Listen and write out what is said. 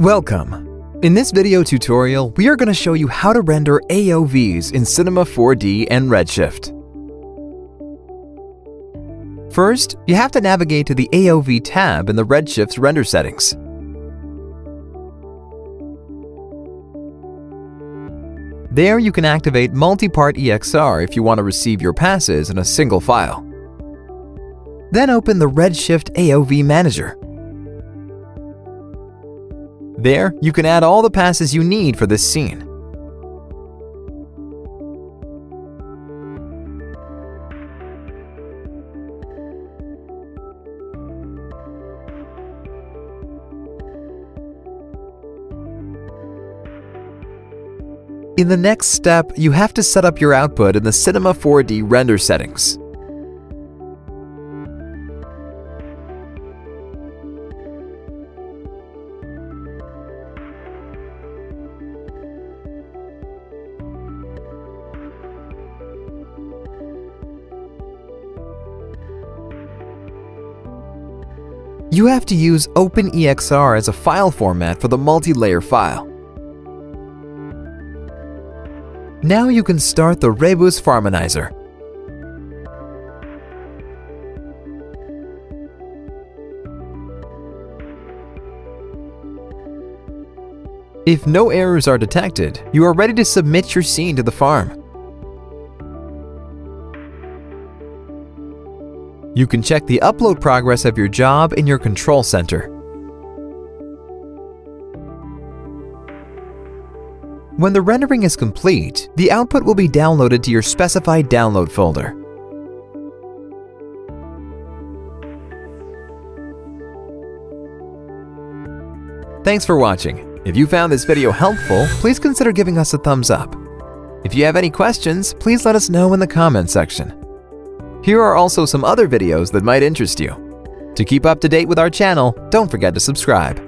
Welcome! In this video tutorial, we are going to show you how to render AOVs in Cinema 4D and Redshift. First, you have to navigate to the AOV tab in the Redshift's render settings. There you can activate multi-part EXR if you want to receive your passes in a single file. Then open the Redshift AOV Manager. There, you can add all the passes you need for this scene. In the next step, you have to set up your output in the Cinema 4D render settings. You have to use OpenEXR as a file format for the multi-layer file. Now you can start the Rebus Farminizer. If no errors are detected, you are ready to submit your scene to the farm. You can check the upload progress of your job in your control center. When the rendering is complete, the output will be downloaded to your specified download folder. Thanks for watching. If you found this video helpful, please consider giving us a thumbs up. If you have any questions, please let us know in the comments section. Here are also some other videos that might interest you. To keep up to date with our channel, don't forget to subscribe.